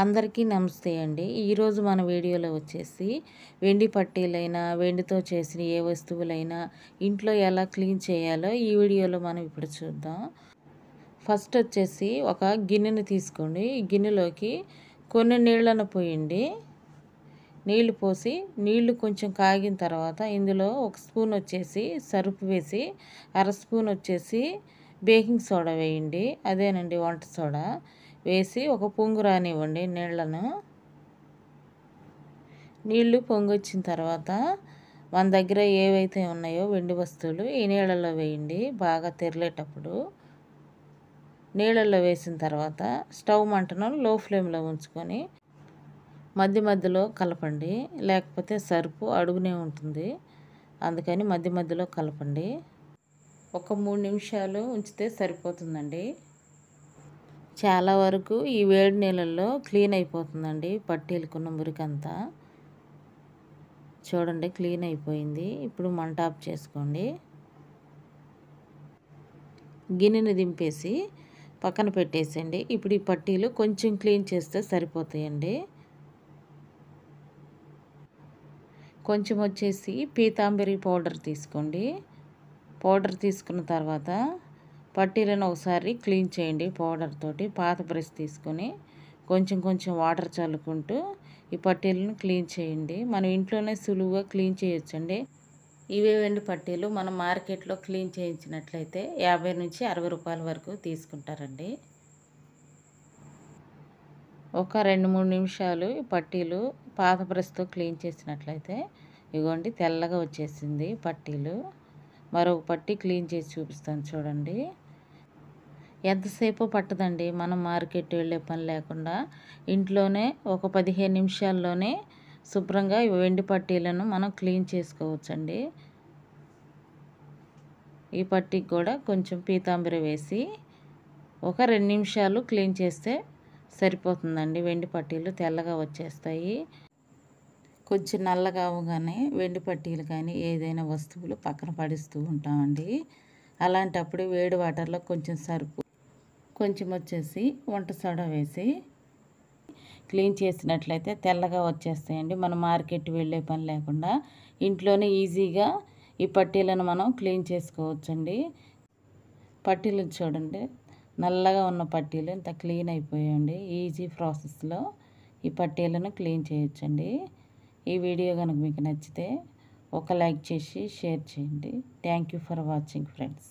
అందరికీ నమస్తే అండి. ఈరోజు మన వీడియోలో వచ్చేసి వెండి పట్టీలైనా వెండితో చేసిన ఏ వస్తువులైనా ఇంట్లో ఎలా క్లీన్ చేయాలో ఈ వీడియోలో మనం ఇప్పుడు చూద్దాం. ఫస్ట్ వచ్చేసి ఒక గిన్నెని తీసుకోండి. గిన్నెలోకి కొన్ని నీళ్ళను పోయండి. నీళ్ళు పోసి నీళ్ళు కొంచెం కాగిన తర్వాత ఇందులో ఒక స్పూన్ వచ్చేసి సరుపు వేసి అర స్పూన్ వచ్చేసి బేకింగ్ సోడా వేయండి. అదేనండి వంట సోడా. వేసి ఒక పొంగు రానివ్వండి నీళ్ళను నీళ్ళు పొంగు వచ్చిన తర్వాత మన దగ్గర ఏవైతే ఉన్నాయో వెండి వస్తువులు ఈ నీళ్ళల్లో వేయండి. బాగా తెరలేటప్పుడు. నీళ్ళల్లో వేసిన తర్వాత స్టవ్ మంటను లో ఫ్లేమ్లో ఉంచుకొని మధ్య మధ్యలో కలపండి. లేకపోతే సరుపు అడుగునే ఉంటుంది. అందుకని మధ్య మధ్యలో కలపండి. ఒక మూడు నిమిషాలు ఉంచితే సరిపోతుందండి. చాలా వరకు ఈ వేడి నీళ్ళల్లో క్లీన్ అయిపోతుందండి పట్టేలుకున్న మురికంతా. చూడండి క్లీన్ అయిపోయింది. ఇప్పుడు మంట ఆఫ్ చేసుకోండి. గిన్నెని దింపేసి పక్కన పెట్టేసేయండి. ఇప్పుడు ఈ పట్టీలు కొంచెం క్లీన్ చేస్తే సరిపోతాయండి. కొంచెం వచ్చేసి పీతాంబరి పౌడర్ తీసుకోండి. పౌడర్ తీసుకున్న తర్వాత పట్టీలను ఒకసారి క్లీన్ చేయండి పౌడర్ తోటి పాత బ్రష్ తీసుకొని కొంచెం కొంచెం వాటర్ చల్లుకుంటూ ఈ పట్టీలను క్లీన్ చేయండి. మనం ఇంట్లోనే సులువుగా క్లీన్ చేయొచ్చండి. ఇవే వెండి పట్టీలు మనం మార్కెట్లో క్లీన్ చేయించినట్లయితే యాభై నుంచి అరవై రూపాయల వరకు తీసుకుంటారండి. ఒక రెండు మూడు నిమిషాలు ఈ పట్టీలు పాత బ్రష్తో క్లీన్ చేసినట్లయితే ఇగోండి తెల్లగా వచ్చేసింది పట్టీలు. మరొక పట్టి క్లీన్ చేసి చూపిస్తాను చూడండి. ఎంతసేపు పట్టదండి? మనం మార్కెట్ వెళ్ళే పని లేకుండా ఇంట్లోనే ఒక పదిహేను నిమిషాల్లోనే శుభ్రంగా వెండి పట్టీలను మనం క్లీన్ చేసుకోవచ్చండి. ఈ పట్టీకి కూడా కొంచెం పీతాంబర వేసి ఒక రెండు నిమిషాలు క్లీన్ చేస్తే సరిపోతుందండి. వెండి పట్టీలు తెల్లగా వచ్చేస్తాయి. కొంచెం నల్లగా అవగానే వెండి పట్టీలు కానీ ఏదైనా వస్తువులు పక్కన పడిస్తూ ఉంటామండి. అలాంటప్పుడు వేడి వాటర్లో కొంచెం సరుపు కొంచెం వచ్చేసి వంట సోడా వేసి క్లీన్ చేసినట్లయితే తెల్లగా వచ్చేస్తాయండి. మనం మార్కెట్ వెళ్ళే పని లేకుండా ఇంట్లోనే ఈజీగా ఈ పట్టీలను మనం క్లీన్ చేసుకోవచ్చండి. పట్టీలు చూడండి నల్లగా ఉన్న పట్టీలు ఇంత క్లీన్ అయిపోయాయండి. ఈజీ ప్రాసెస్లో ఈ పట్టీలను క్లీన్ చేయొచ్చండి. ఈ వీడియో కనుక మీకు నచ్చితే ఒక లైక్ చేసి షేర్ చేయండి. Thank you for watching friends